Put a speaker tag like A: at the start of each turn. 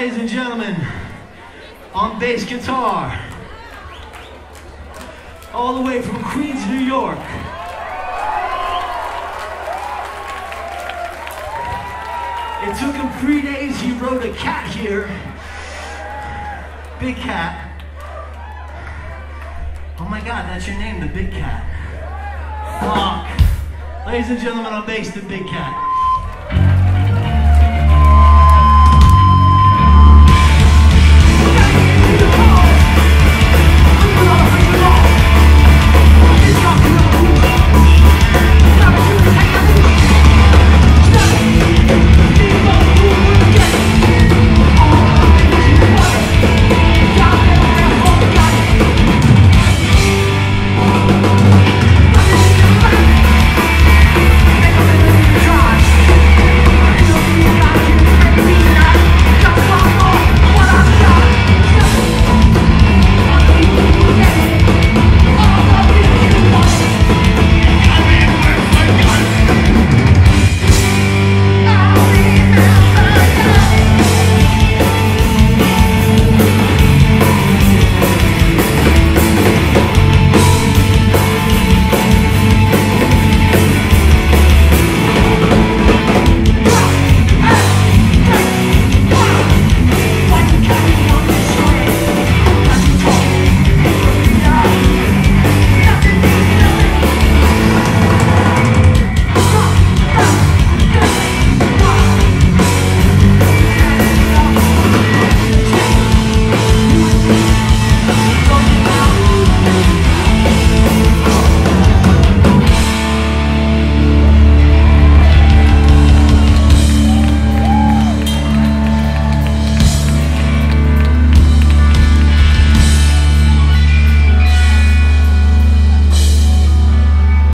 A: Ladies and gentlemen, on bass guitar, all the way from Queens, New York. It took him three days, he rode a cat here. Big Cat. Oh my god, that's your name, the Big Cat. Fuck. Ladies and gentlemen, on bass, the Big Cat.